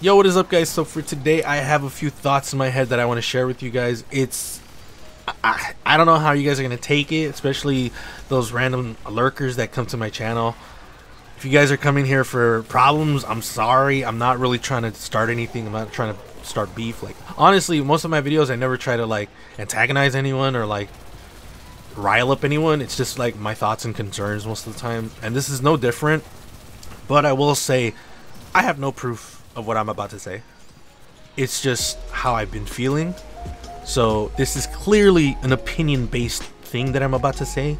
Yo, what is up, guys? So for today, I have a few thoughts in my head that I want to share with you guys. It's I, I don't know how you guys are gonna take it, especially those random lurkers that come to my channel. If you guys are coming here for problems, I'm sorry. I'm not really trying to start anything. I'm not trying to start beef. Like honestly, most of my videos, I never try to like antagonize anyone or like rile up anyone. It's just like my thoughts and concerns most of the time, and this is no different. But I will say, I have no proof of what I'm about to say. It's just how I've been feeling. So this is clearly an opinion based thing that I'm about to say.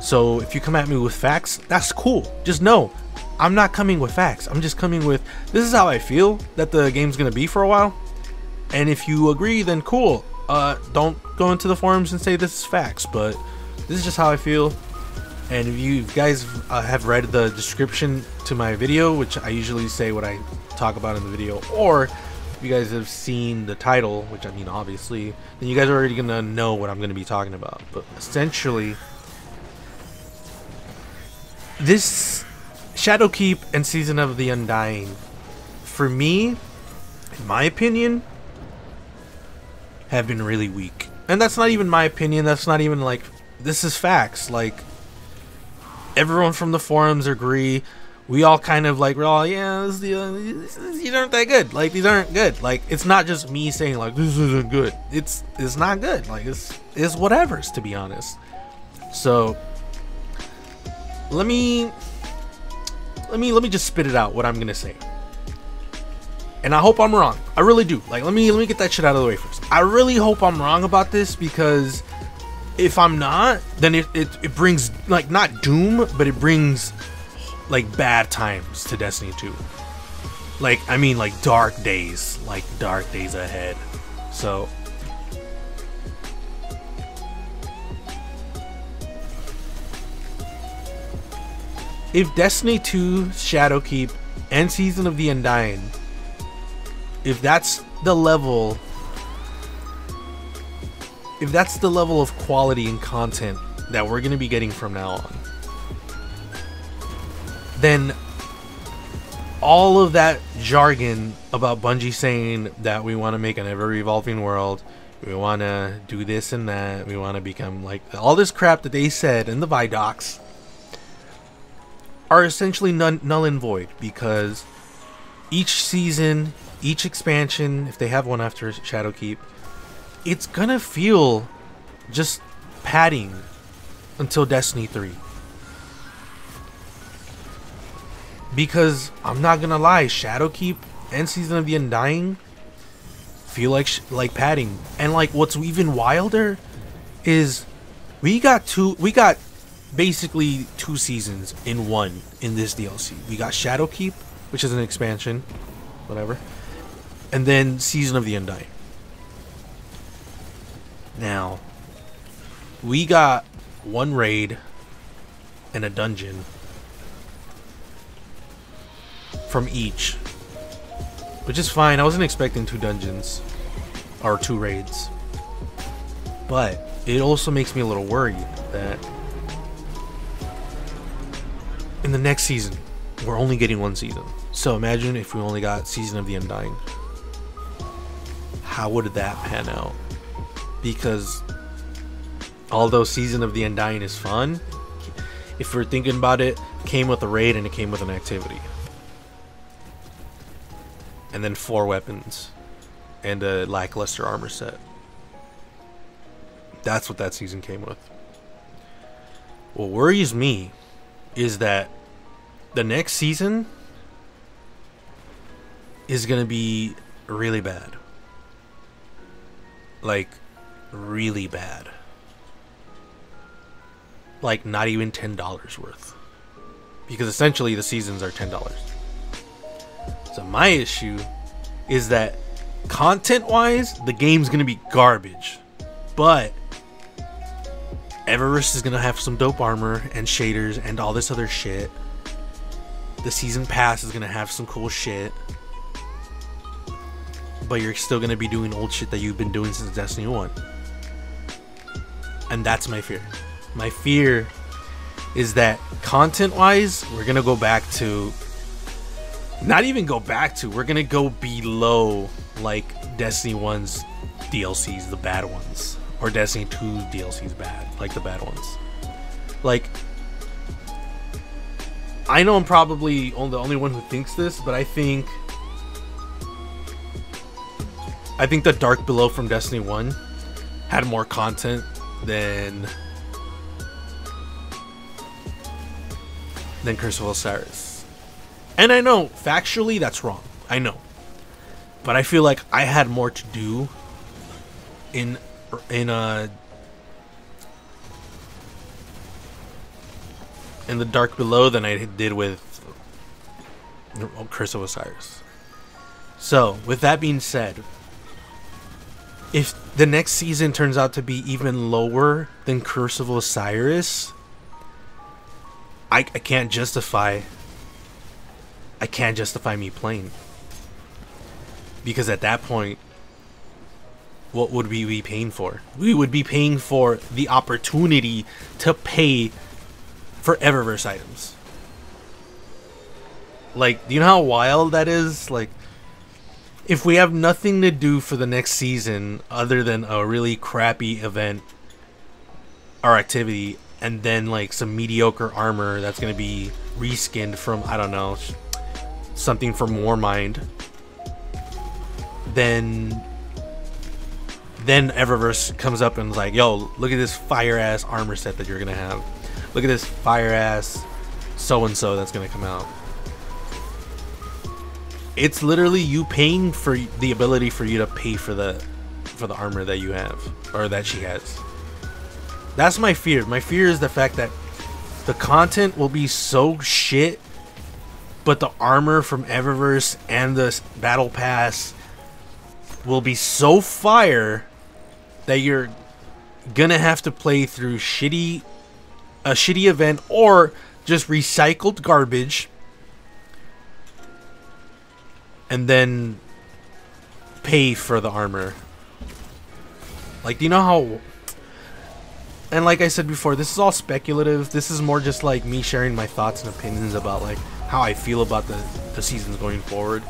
So if you come at me with facts, that's cool. Just know I'm not coming with facts. I'm just coming with this is how I feel that the game's gonna be for a while. And if you agree, then cool. Uh, don't go into the forums and say this is facts, but this is just how I feel. And if you guys uh, have read the description to my video, which I usually say what I talk about in the video, or if you guys have seen the title, which I mean obviously, then you guys are already gonna know what I'm gonna be talking about. But essentially, this Shadowkeep and Season of the Undying, for me, in my opinion, have been really weak. And that's not even my opinion, that's not even like, this is facts. Like, everyone from the forums agree we all kind of like we're all yeah this, uh, these aren't that good. Like these aren't good. Like it's not just me saying like this isn't good. It's it's not good. Like it's it's whatever's to be honest. So let me let me let me just spit it out what i'm gonna say. And i hope i'm wrong. I really do. Like let me let me get that shit out of the way first. I really hope i'm wrong about this because if i'm not then it, it, it brings like not doom but it brings like bad times to Destiny 2. Like I mean like dark days, like dark days ahead. So If Destiny 2, Shadowkeep, and Season of the Undying, if that's the level if that's the level of quality and content that we're going to be getting from now on, then all of that jargon about Bungie saying that we want to make an ever evolving world, we want to do this and that, we want to become like all this crap that they said in the Vidocs are essentially null and void because each season, each expansion, if they have one after Shadowkeep, it's gonna feel just padding until Destiny 3. Because I'm not gonna lie, Shadowkeep and Season of the Undying feel like like padding, and like what's even wilder is we got two, we got basically two seasons in one in this DLC. We got Shadowkeep, which is an expansion, whatever, and then Season of the Undying. Now, we got one raid and a dungeon from each. Which is fine. I wasn't expecting two dungeons. Or two raids. But it also makes me a little worried that in the next season, we're only getting one season. So imagine if we only got Season of the Undying. How would that pan out? Because although Season of the Undying is fun, if we're thinking about it, came with a raid and it came with an activity and then four weapons and a lackluster armor set. That's what that season came with. What worries me is that the next season is going to be really bad. Like, really bad. Like, not even $10 worth. Because essentially the seasons are $10. So my issue is that content-wise, the game's gonna be garbage, but Eververse is gonna have some dope armor and shaders and all this other shit. The season pass is gonna have some cool shit. But you're still gonna be doing old shit that you've been doing since Destiny 1. And that's my fear. My fear is that content wise, we're gonna go back to not even go back to. We're gonna go below like Destiny 1's DLCs, the bad ones, or Destiny 2 DLCs bad, like the bad ones. Like, I know I'm probably the only one who thinks this, but I think I think the Dark Below from Destiny 1 had more content than than Curse of Osiris. And I know factually that's wrong. I know. But I feel like I had more to do in in uh in the Dark Below than I did with Curse of Osiris. So, with that being said, if the next season turns out to be even lower than Curse of Osiris, I, I can't justify I can't justify me playing. Because at that point, what would we be paying for? We would be paying for the opportunity to pay for Eververse items. Like, do you know how wild that is? Like, if we have nothing to do for the next season other than a really crappy event or activity, and then like some mediocre armor that's gonna be reskinned from I don't know something from Warmind, then then Eververse comes up and is like, yo, look at this fire ass armor set that you're gonna have. Look at this fire ass so and so that's gonna come out. It's literally you paying for the ability for you to pay for the for the armor that you have or that she has. That's my fear. My fear is the fact that the content will be so shit, but the armor from Eververse and the Battle Pass will be so fire that you're gonna have to play through shitty a shitty event or just recycled garbage and then pay for the armor. Like, do you know how and like I said before, this is all speculative. This is more just like me sharing my thoughts and opinions about like how I feel about the the seasons going forward.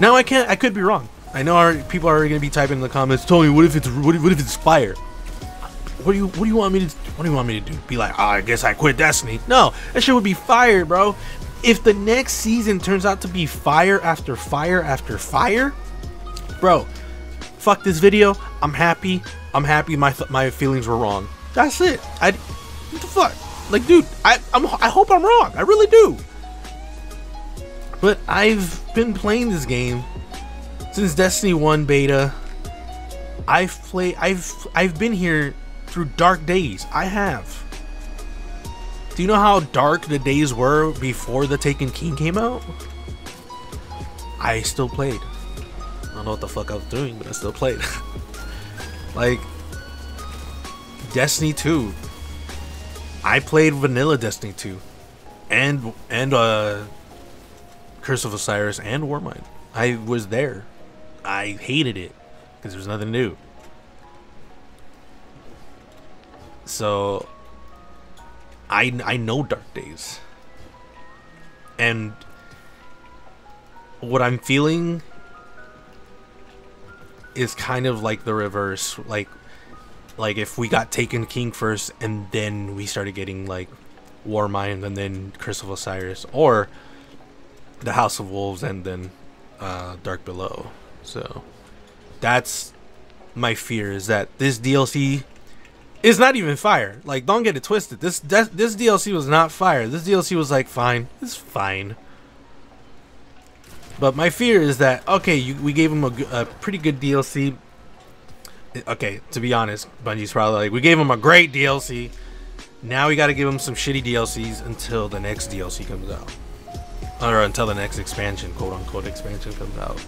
Now I can't. I could be wrong. I know our, people are already gonna be typing in the comments. Tony, what if it's what if, what if it's fire? What do you what do you want me to what do you want me to do? Be like, oh, I guess I quit Destiny. No, that shit would be fire, bro. If the next season turns out to be fire after fire after fire, bro, fuck this video. I'm happy. I'm happy. My my feelings were wrong. That's it. I what the fuck? Like, dude, I I'm, I hope I'm wrong. I really do. But I've been playing this game since Destiny 1 beta. I've played I've I've been here through dark days. I have. Do you know how dark the days were before the Taken King came out? I still played. I don't know what the fuck I was doing, but I still played. like Destiny 2. I played vanilla Destiny 2 and and uh Curse of Osiris and Warmind. I was there. I hated it because there's nothing new. So I I know Dark Days. And what I'm feeling is kind of like the reverse like like if we got taken king first and then we started getting like Warmind and then Curse of Osiris or the House of Wolves and then uh, Dark Below. So that's my fear is that this DLC is not even fire. Like don't get it twisted. This this DLC was not fire. This DLC was like fine. It's fine. But my fear is that okay, you, we gave him a, a pretty good DLC okay, to be honest, Bungie's probably like, we gave him a great DLC. Now we got to give him some shitty DLCs until the next DLC comes out, or until the next expansion, quote unquote, expansion comes out.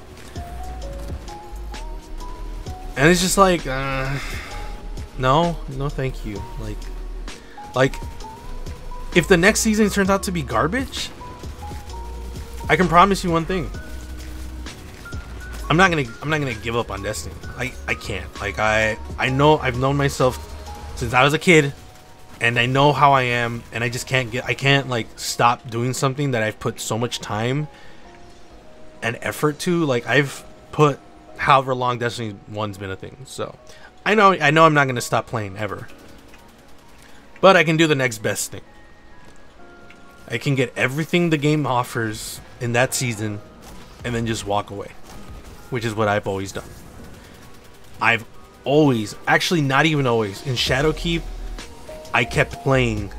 And it's just like, uh, no, no, thank you. Like, like, if the next season turns out to be garbage, I can promise you one thing. I'm not gonna I'm not gonna give up on Destiny. I I can't. Like I I know I've known myself since I was a kid, and I know how I am, and I just can't get I can't like stop doing something that I've put so much time and effort to. Like I've put however long Destiny One's been a thing, so I know I know I'm not gonna stop playing ever. But I can do the next best thing. I can get everything the game offers in that season and then just walk away, which is what I've always done. I've always, actually not even always, in Shadowkeep, I kept playing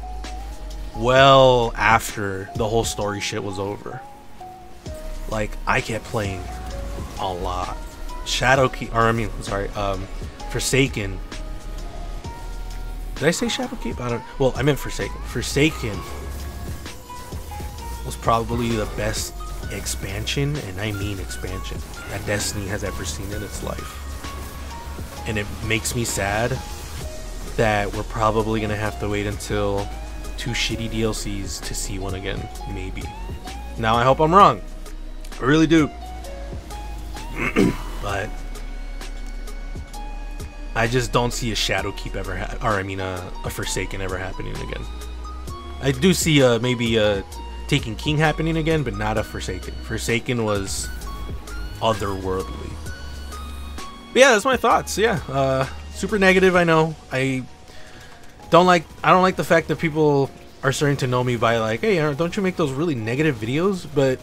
well after the whole story shit was over. Like I kept playing a lot. Shadowkeep, or I mean, sorry, um, Forsaken. Did I say Shadowkeep? I don't. Well, I meant Forsaken. Forsaken was probably the best expansion, and I mean expansion, that Destiny has ever seen in its life. And it makes me sad that we're probably gonna have to wait until two shitty DLCs to see one again, maybe. Now I hope I'm wrong. I really do. but I just don't see a Shadowkeep ever, ha- or I mean a, a Forsaken ever happening again. I do see a maybe a Taken King happening again, but not a Forsaken. Forsaken was otherworldly. But yeah, that's my thoughts. Yeah, uh, super negative. I know. I don't like. I don't like the fact that people are starting to know me by like, hey, don't you make those really negative videos? But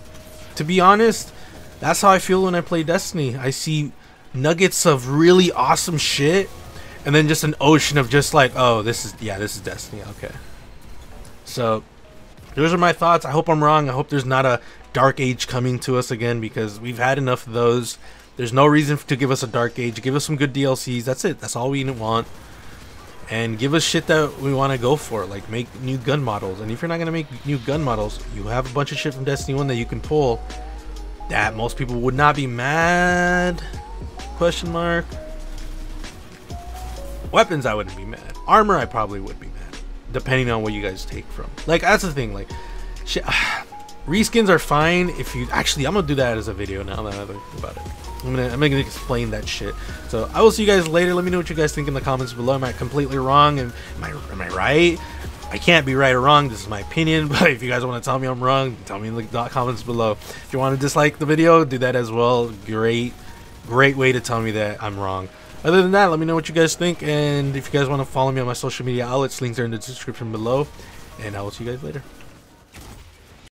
to be honest, that's how I feel when I play Destiny. I see nuggets of really awesome shit, and then just an ocean of just like, oh, this is yeah, this is Destiny. Okay. So those are my thoughts. I hope I'm wrong. I hope there's not a dark age coming to us again because we've had enough of those. There's no reason to give us a dark age. Give us some good DLCs. That's it. That's all we want. And give us shit that we want to go for. Like make new gun models. And if you're not gonna make new gun models, you have a bunch of shit from Destiny 1 that you can pull. That most people would not be mad. Question mark. Weapons, I wouldn't be mad. Armor, I probably would be mad depending on what you guys take from. Like that's the thing. Like, shit, reskins are fine if you actually. I'm gonna do that as a video now that I think about it. I'm gonna I'm gonna explain that shit. So I will see you guys later. Let me know what you guys think in the comments below. Am I completely wrong? Am, I am I right? I can't be right or wrong. This is my opinion. But if you guys want to tell me I'm wrong, tell me in the comments below. If you want to dislike the video, do that as well. Great, great way to tell me that I'm wrong. Other than that, let me know what you guys think. And if you guys want to follow me on my social media outlets, links are in the description below. And I will see you guys later.